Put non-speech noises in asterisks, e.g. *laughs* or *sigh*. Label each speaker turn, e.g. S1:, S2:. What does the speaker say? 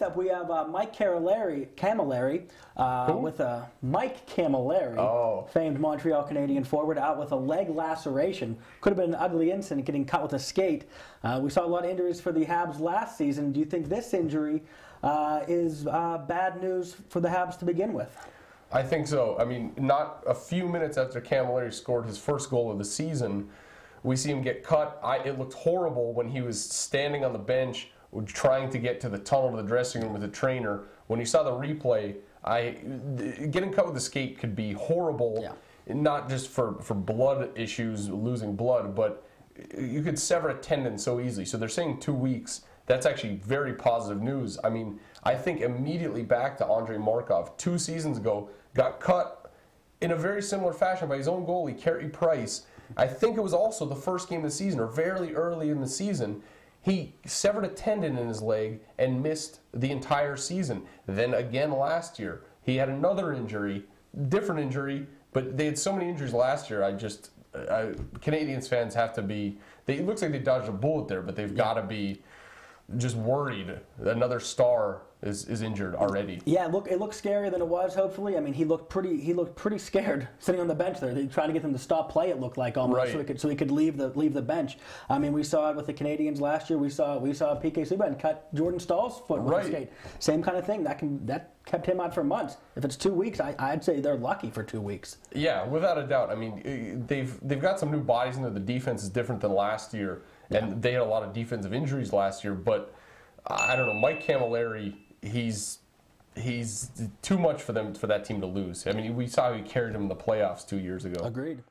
S1: next up, we have uh, Mike Cammalleri, Cammalleri uh, with a Mike Cammalleri,
S2: Oh.
S1: famed Montreal Canadien forward, out with a leg laceration. Could have been an ugly incident, getting cut with a skate. Uh, we saw a lot of injuries for the Habs last season. Do you think this injury uh, is uh, bad news for the Habs to begin with?
S2: I think so. I mean, not a few minutes after Cammalleri scored his first goal of the season, we see him get cut. I, it looked horrible when he was standing on the bench trying to get to the tunnel to the dressing room with the trainer. When you saw the replay, I getting cut with the skate could be horrible.
S1: Yeah.
S2: Not just for, for blood issues, losing blood, but you could sever a tendon so easily. So they're saying two weeks. That's actually very positive news. I mean, I think immediately back to Andrei Markov two seasons ago, got cut in a very similar fashion by his own goalie, Carey Price. I think it was also the first game of the season, or very early in the season. He severed a tendon in his leg and missed the entire season. Then again last year, he had another injury, different injury, but they had so many injuries last year. I just, I, Canadiens fans have to be. They, it looks like they dodged a bullet there, but they've got to be just worried. That another star is, is injured already.
S1: Yeah, look, it looks scarier than it was. Hopefully, I mean, he looked pretty. He looked pretty scared *laughs* sitting on the bench there. They trying to get them to stop play. It looked like almost
S2: Right.
S1: so he could so he could leave the leave the bench. I mean, we saw it with the Canadiens last year. We saw we saw PK Subban cut Jordan Staal's foot with
S2: Right.
S1: skate. Same kind of thing. That can that kept him out for months. If it's two weeks, I, I'd say they're lucky for two weeks.
S2: Yeah, without a doubt. I mean, eh, they've they've got some new bodies in there. The defense is different than last year, and they had a lot of defensive injuries last year. But I don't know, Mike Cammalleri, he's he's too much for them for that team to lose. I mean, we saw how he carried them in the playoffs two years ago.
S1: Agreed.